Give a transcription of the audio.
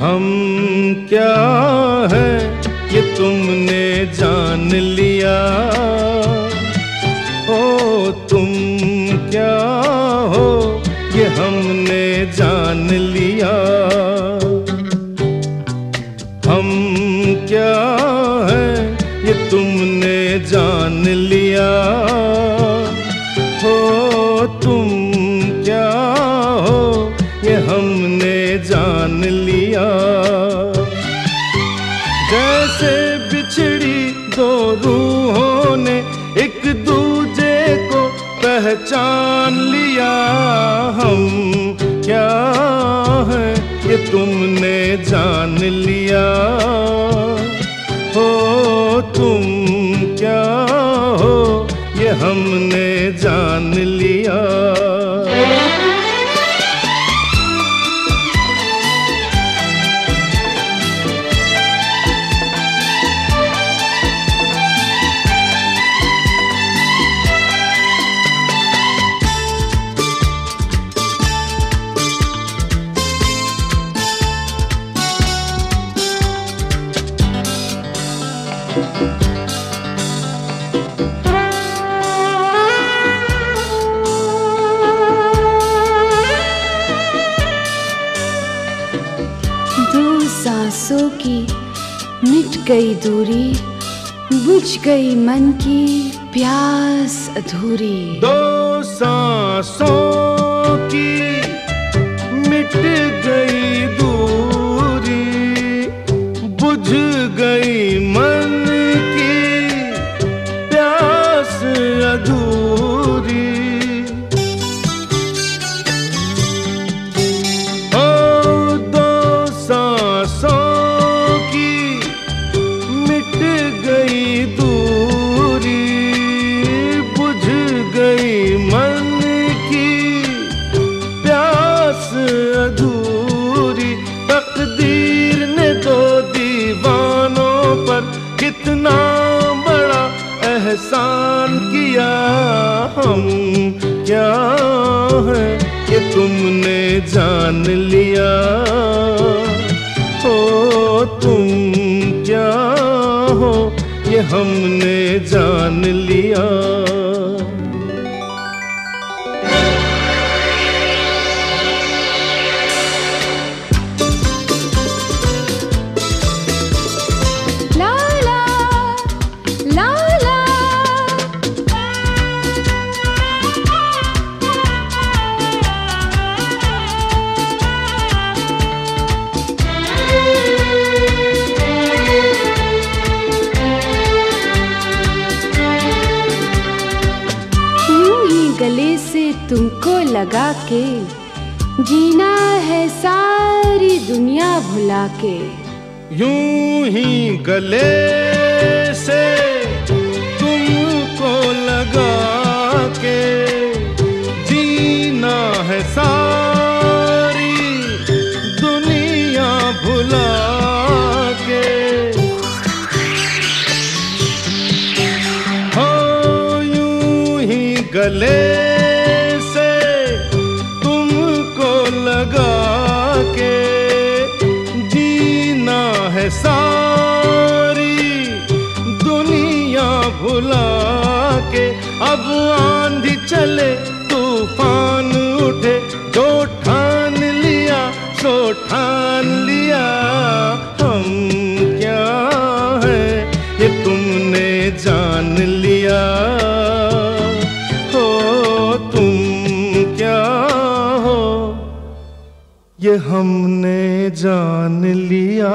हम क्या है ये तुमने जान लिया? ओ, तुम क्या हो ये हमने जान लिया? हम क्या है ये तुमने जान लिया? हो तुम जैसे बिछड़ी दो रूहों ने एक दूजे को पहचान लिया हम। क्या है ये तुमने जान लिया? हो तुम क्या हो ये हमने जान लिया? दो सांसों की मिट गई दूरी बुझ गई मन की प्यास अधूरी। दो सांसों किया हम? क्या है ये तुमने जान लिया? हो तुम क्या हो ये हमने जान लिया? तुमको लगा के। जीना है सारी दुनिया भुला के। यूँ ही गले से तुमको लगा के। जीना है सारी दुनिया भुला गले भुला के अब आंधी चले, तूफ़ान उठे जो ठान लिया, सो ठान लिया। हम क्या है? ये तुमने जान लिया। हो, तुम क्या हो? ये हमने जान लिया।